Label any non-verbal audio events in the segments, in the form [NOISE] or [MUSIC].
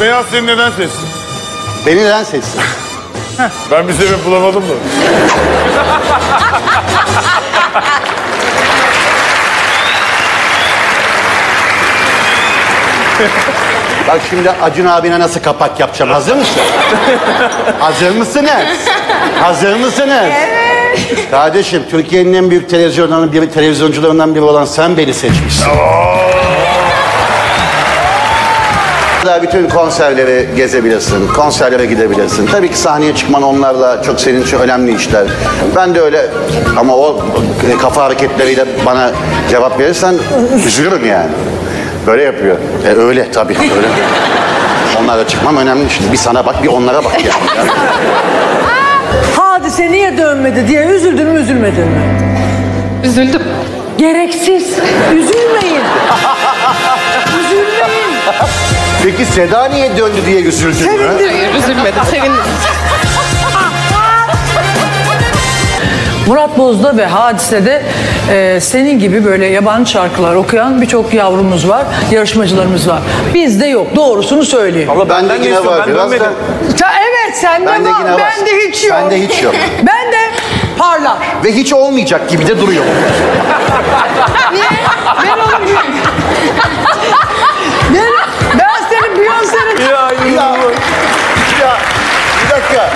Beyaz seni neden seçsin? Beni neden seçsin? [LAUGHS] Ben bir sebep bulamadım da. [LAUGHS] Bak şimdi Acun abine nasıl kapak yapacağım. Hazır mısın? [LAUGHS] Hazır mısınız? Hazır mısınız? Evet. Kardeşim Türkiye'nin en büyük televizyonlarından biri, televizyoncularından biri olan sen beni seçmişsin. Daha bütün konserleri gezebilirsin, konserlere gidebilirsin. Tabii ki sahneye çıkman onlarla çok senin için önemli işler. Ben de öyle ama o kafa hareketleriyle bana cevap verirsen üzülürüm yani. Böyle yapıyor. E, öyle tabii öyle. Onlarla çıkmam önemli şimdi. Bir sana bak bir onlara bak yani. Hadise niye dönmedi diye üzüldün mü üzülmedin mi? Üzüldüm. Gereksiz. Üzülmeyin. [LAUGHS] Peki Seda niye döndü diye üzüldün mü? Hayır üzülmedim. Sevindim. Murat Boz'da ve Hadise'de e, senin gibi böyle yabancı şarkılar okuyan birçok yavrumuz var, yarışmacılarımız var. Bizde yok. Doğrusunu söyleyeyim. Ben de benden ne yine var Ben biraz da. dönmedim. Ta- evet sende Bende var, yine var. bende hiç yok. Bende hiç yok. [LAUGHS] Bende parlar. Ve hiç olmayacak gibi de duruyor. [LAUGHS] Ben, ben senin Beyoncé'nin... Ya, ya, ya, bir dakika.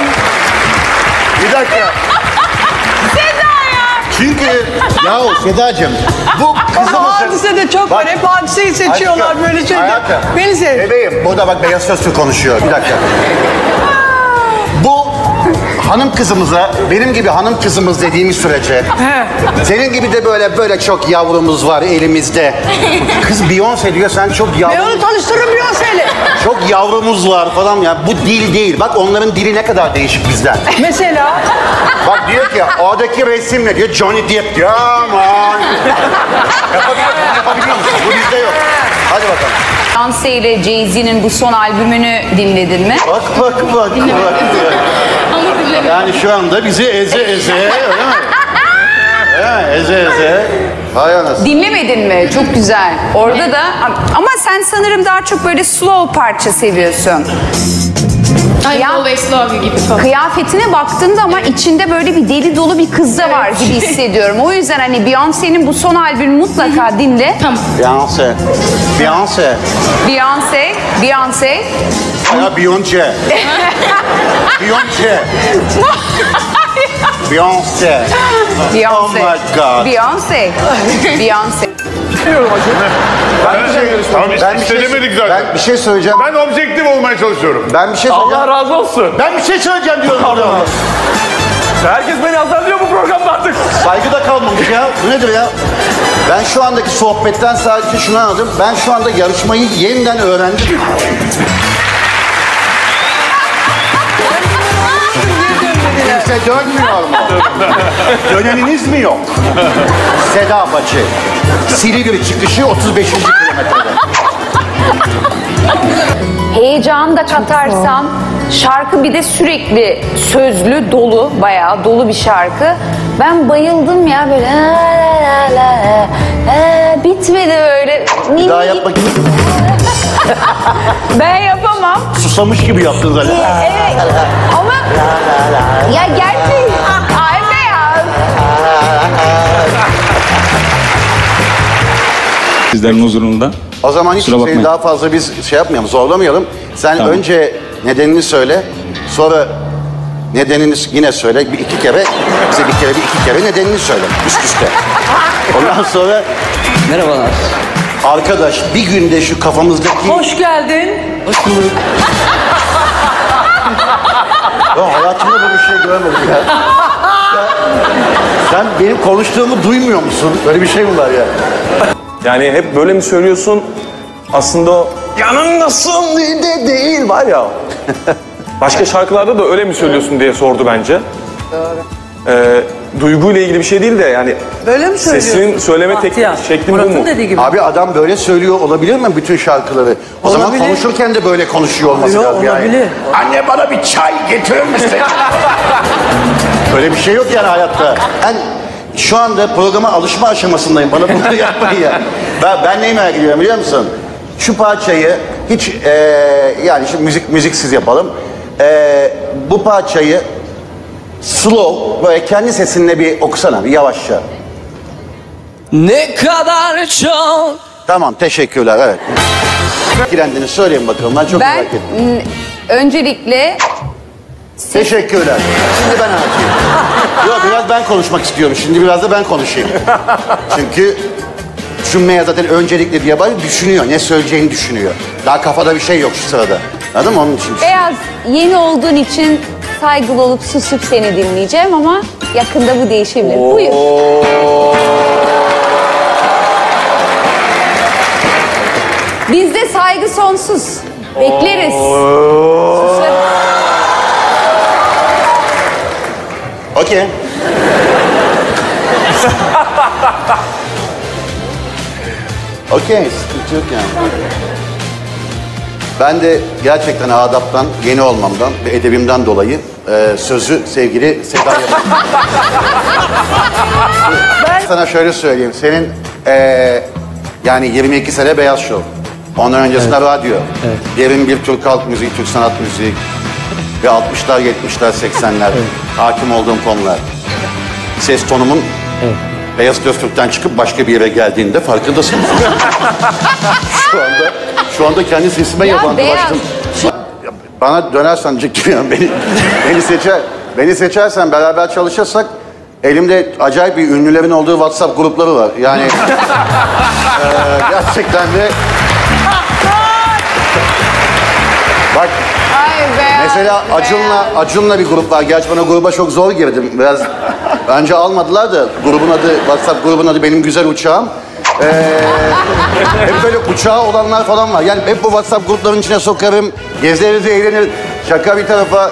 Bir dakika. Seda ya. Çünkü, ya Sedacığım, bu Ama kızımızın... hadise de çok var. Bak- Hep hadiseyi seçiyorlar Aşkım, böyle şeyler. hayatım, Beni sev. Bebeğim, burada bak Beyaz Sözlü konuşuyor. Bir dakika. Hanım kızımıza, benim gibi hanım kızımız dediğimiz sürece... Senin gibi de böyle böyle çok yavrumuz var elimizde. [LAUGHS] Kız Beyoncé diyor sen çok Ben yavrum, onu tanıştırırım Beyoncé'yle. çok yavrumuz var falan ya. Bu dil değil. Bak onların dili ne kadar değişik bizden. Mesela Bak diyor ki oradaki resim ne diyor? Johnny Depp diyor. Aman. yapabiliyor, musun? yapabiliyor musun? Bu bizde yok. Hadi bakalım. Beyoncé ile Jay-Z'nin bu son albümünü dinledin mi? Bak bak bak. bak. Yani şu anda bizi eze eze öyle mi? [LAUGHS] He, eze eze. Hay anasını. Dinlemedin mi? Çok güzel. Orada da ama sen sanırım daha çok böyle slow parça seviyorsun. I'm Ya- always love you gibi falan. Kıyafetine baktığımda ama içinde böyle bir deli dolu bir kız da var gibi [LAUGHS] hissediyorum. O yüzden hani Beyoncé'nin bu son albümünü mutlaka dinle. Tamam. Beyoncé. Beyoncé. Beyoncé, Beyoncé. Ya Beyoncé. [LAUGHS] Beyoncé. [LAUGHS] Beyoncé. Beyoncé. Oh my God. Beyoncé. Beyoncé. Ben bir şey, Tamam ben bir işte şey, zaten. ben bir şey söyleyeceğim. Ben objektif olmaya çalışıyorum. Ben bir şey söyleyeceğim. Allah razı olsun. Ben bir şey söyleyeceğim diyorum adama. Herkes beni azarlıyor bu programda artık. Saygı da kalmamış ya. Bu nedir ya? Ben şu andaki sohbetten sadece şunu anladım. Ben şu anda yarışmayı yeniden öğrendim. Kimse dönmüyor mu? [LAUGHS] Döneniniz mi yok? Seda Bacı. Silivri çıkışı 35. kilometrede. Heyecan da katarsam şarkı bir de sürekli sözlü dolu bayağı dolu bir şarkı. Ben bayıldım ya böyle la la la la, la, bitmedi böyle. Bir daha yap bakayım. [LAUGHS] Ben yapamam. Susamış gibi yaptın zaten. Evet ama Sizlerin huzurunda. O zaman hiç Kusura kimseyi bakmayın. daha fazla biz şey yapmayalım, zorlamayalım. Sen Tamam. önce nedenini söyle, sonra nedenini yine söyle. Bir iki kere, bize bir kere bir iki kere nedenini söyle üst üste. [LAUGHS] Ondan sonra Merhabalar. arkadaş bir günde şu kafamızdaki... hoş geldin. Hoş bulduk. Ya hayatımda böyle bir şey görmedim ya. ya. Sen benim konuştuğumu duymuyor musun? Böyle bir şey mi var ya? Yani hep böyle mi söylüyorsun? Aslında o yanındasın de değil var ya. [LAUGHS] Başka şarkılarda da öyle mi söylüyorsun diye sordu bence. Doğru. Ee, duyguyla ilgili bir şey değil de yani Böyle mi söylüyorsun? Sesin söyleme tek- Bahtiyar, şeklin bu Murat'ın mu? dediği gibi. Abi adam böyle söylüyor olabilir mi bütün şarkıları? O zaman Olabilir. konuşurken de böyle konuşuyor olması Yok, lazım yani. olabilir. Anne bana bir çay getirir misin? [LAUGHS] Öyle bir şey yok yani hayatta. Ben şu anda programa alışma aşamasındayım. Bana bunu [LAUGHS] yapmayın ya. Ben, ben neyi merak ediyorum biliyor musun? Şu parçayı Hiç e, yani şimdi müzik müziksiz yapalım. E, bu parçayı slow böyle kendi sesinle bir okusana bir yavaşça. Ne kadar çok Tamam teşekkürler evet. Etkilendiğini söyleyin bakalım ben çok Ben merak ettim. öncelikle Teşekkürler. Şimdi ben anlatayım. [LAUGHS] Yok biraz ben konuşmak istiyorum. Şimdi biraz da ben konuşayım. Çünkü düşünmeye zaten öncelikle bir yabancı düşünüyor. Ne söyleyeceğini düşünüyor. Daha kafada bir şey yok şu sırada. Anladın mı? Onun için. Beyaz yeni olduğun için saygılı olup susup seni dinleyeceğim ama yakında bu değişebilir. Buyur. Bizde saygı sonsuz. Bekleriz. Susarız. Okey. Okey, sıkıntı yok yani. Ben de gerçekten adaptan, yeni olmamdan ve edebimden dolayı e, sözü sevgili Seda ben sana şöyle söyleyeyim. Senin e, yani 22 sene Beyaz Show. Ondan öncesinde radyo. Derin bir Türk halk müziği, Türk sanat müziği. Ve 60'lar, 70'ler, 80'ler hakim olduğum konular. Ses tonumun Beyaz Göztürk'ten çıkıp başka bir yere geldiğinde farkındasın. [LAUGHS] şu anda şu anda kendi sesime Ya yabancılaştım. Bana dönersen ciddi yani beni beni seçer beni seçersen beraber çalışırsak elimde acayip bir ünlülerin olduğu WhatsApp grupları var. Yani [LAUGHS] eee, gerçekten de Bak Ay be. Mesela Acun'la Acun'la bir grup var. Gerçi ben o gruba çok zor girdim. Biraz önce almadılar da grubun adı WhatsApp grubun adı benim güzel uçağım. Ee, hep böyle uçağı olanlar falan var. Yani hep bu WhatsApp grupların içine sokarım. Gezeriz, eğleniriz. Şaka bir tarafa